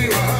be right.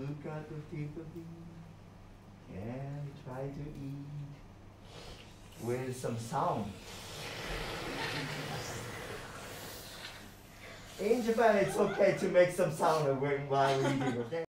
Look at the teeth of the and try to eat with some sound. In Japan, it's okay to make some sound while eating, okay?